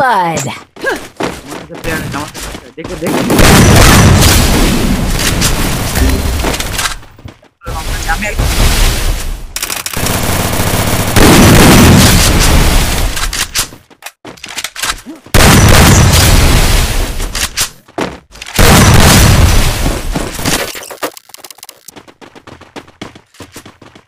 blood. আমার কাছে player আছে, আমার কাছে player আছে। দেখো দেখো আমি এক-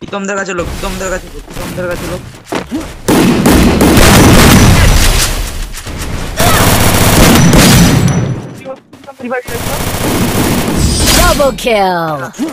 প্রীতমদের কাছে লোক প্রীতমদের কাছে লোক Double kill!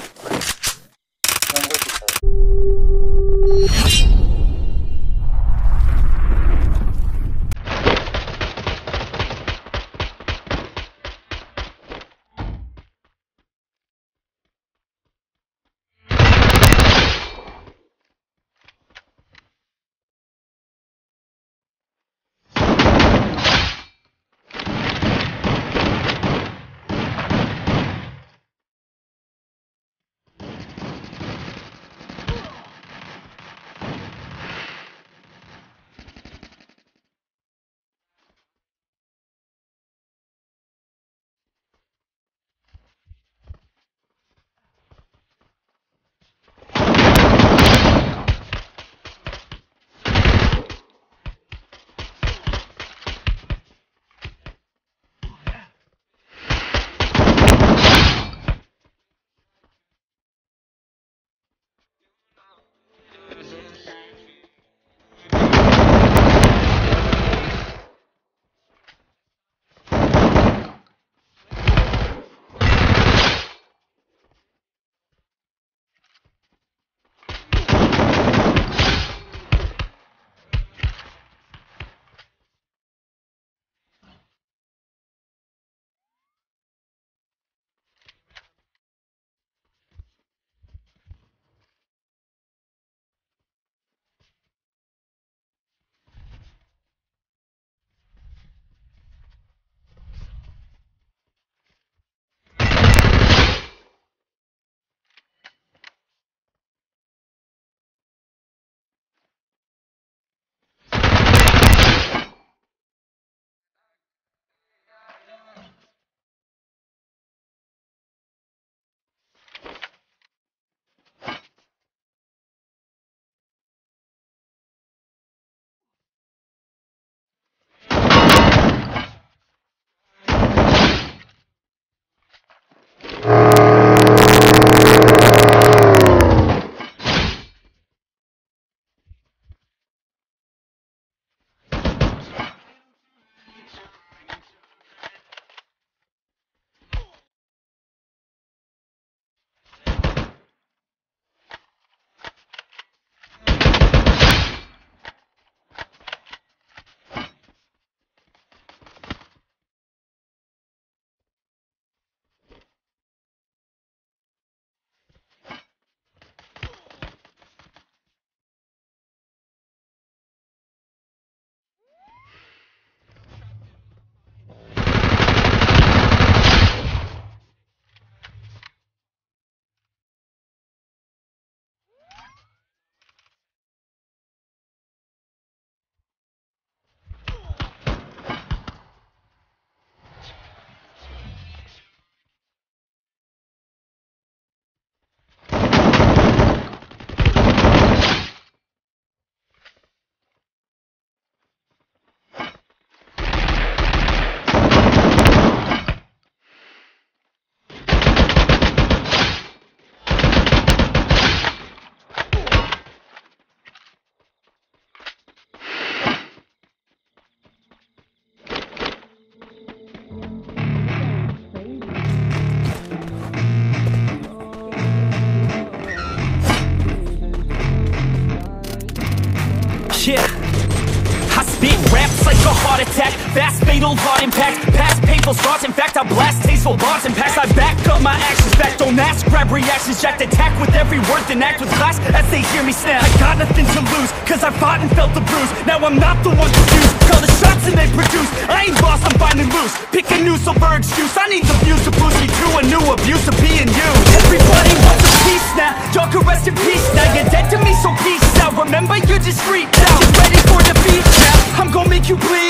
Fast fatal heart impact. Past painful scars. In fact I blast tasteful bars and pass. I back up my actions. Back don't ask. Grab reactions. Jacked attack with every word Then act with class As they hear me snap. I got nothing to lose Cause I fought and felt the bruise. Now I'm not the one choose Call the shots and they produce. I ain't lost. I'm finding loose Pick a new silver excuse. I need the views to boost me to a new abuse of being you. Everybody wants a piece now. Y'all can rest in peace Now. You're dead to me so peace out Remember you're discreet now. Get ready for defeat now. I'm gonna make you bleed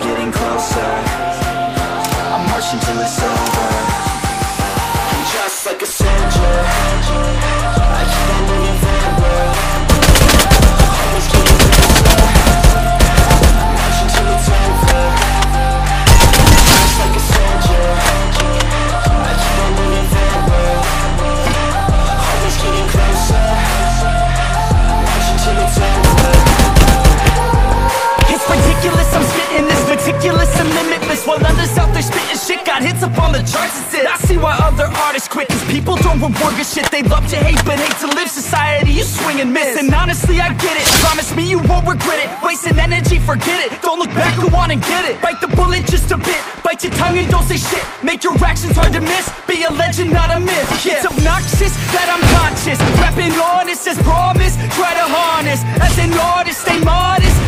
Always getting closer. I'm marching till it's over. And just like a soldier, people don't reward good shit They love to hate but hate to live. Society, you swing and miss And honestly I get it. Promise me you won't regret it. Wasting energy, forget it. Don't look back, go on and get it. Bite the bullet just a bit. Bite your tongue and don't say shit. Make your actions hard to miss. Be a legend, not a myth. Yeah. It's obnoxious that I'm conscious. Rapping honest as promise Try to harness. As an artist, stay modest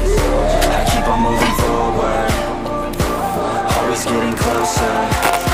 I keep on moving forward. Always getting closer.